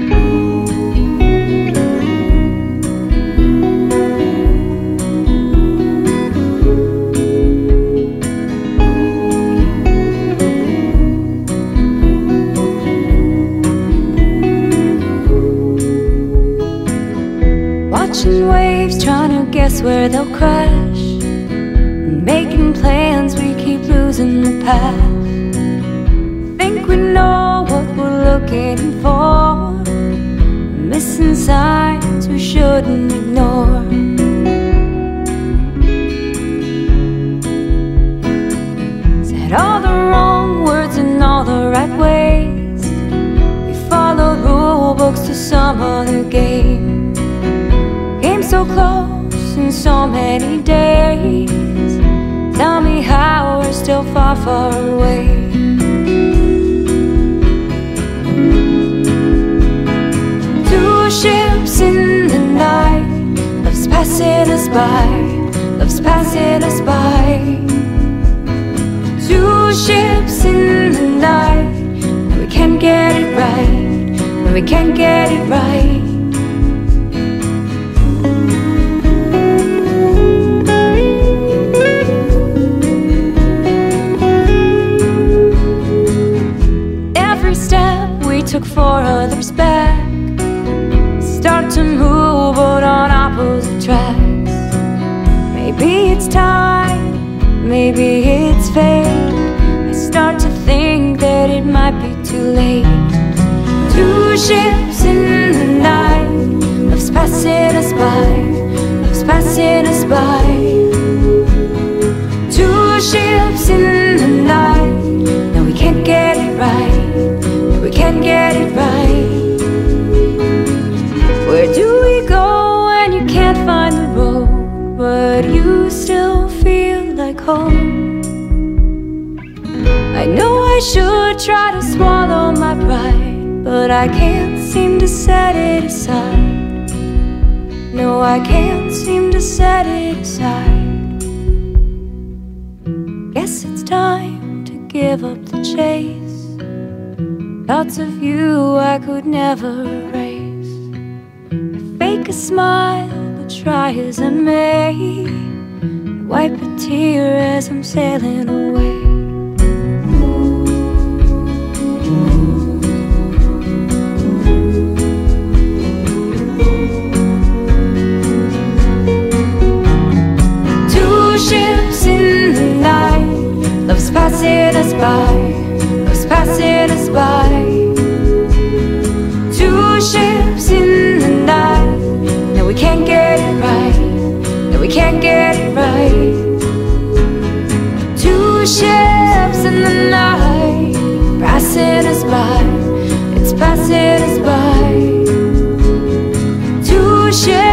Watching waves, trying to guess where they'll crash. Making plans, we keep losing the path. Think we know what we're looking for. Signs we shouldn't ignore. Said all the wrong words in all the right ways. We followed rule books to some other game. Came so close in so many days. Tell me how we're still far, far away. Passing us by, love's passing us by. Two ships in the night, and we can't get it right, and we can't get it right. Maybe it's fate. I start to think that it might be too late. Two ships in the night. Love's passing us by. Love's passing us by. Two ships in the night. Now we can't get it right. No, we can't get it right. Where do we go when you can't find the road? But you still feel like home should try to swallow my pride But I can't seem to set it aside No, I can't seem to set it aside Guess it's time to give up the chase. Thoughts of you I could never erase. I fake a smile, but try as I may. Wipe a tear as I'm sailing away. passing us by, was passing us by. Two ships in the night. No, we can't get it right. No, we can't get it right. Two ships in the night, passing us by. It's passing us by. Two ships.